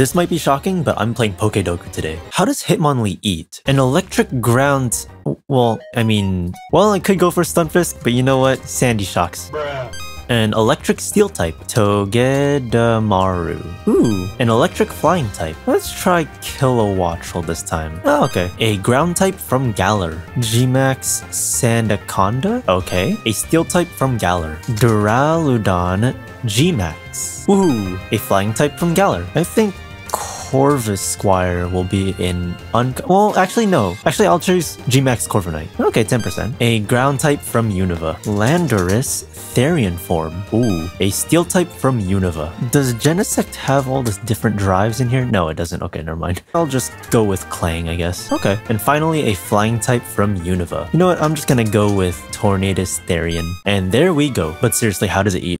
This might be shocking, but I'm playing Pokedoku today. How does Hitmonlee eat? An electric ground... Well, I mean... Well, I could go for Stunfisk, but you know what? Sandy Shocks. Bruh. An electric steel type, Togedemaru. Ooh, an electric flying type. Let's try Kilowattrel this time. Oh, okay. A ground type from Galar, Gmax Sandaconda. Okay. A steel type from Galar, Duraludon Gmax. Ooh, a flying type from Galar. I think Corvisquire will be in un- Well, actually, no. Actually, I'll choose Gmax Corviknight. Okay, 10%. A ground type from Unova. Landorus Therian form. Ooh, a steel type from Unova. Does Genesect have all these different drives in here? No, it doesn't. Okay, never mind. I'll just go with Klang, I guess. Okay. And finally, a flying type from Unova. You know what? I'm just gonna go with Tornadus Therian. And there we go. But seriously, how does it eat?